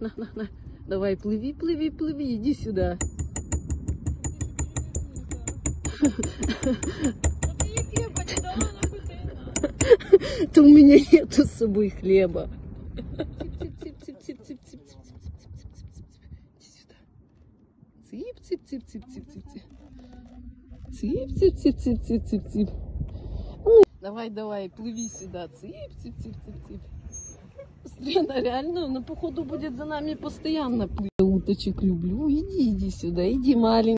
На, на, на. Давай, плыви, плыви, плыви, иди сюда. То у меня нету с собой хлеба. Цып, цып, цып, цып, цып, цып, цып. Цып, цып, цып, цып, цып, цып, цып. Ой, Давай, давай, плыви сюда. Цып, Смотри, она реально, она походу будет за нами постоянно плыть. Уточек люблю. Иди, иди сюда, иди, маленький.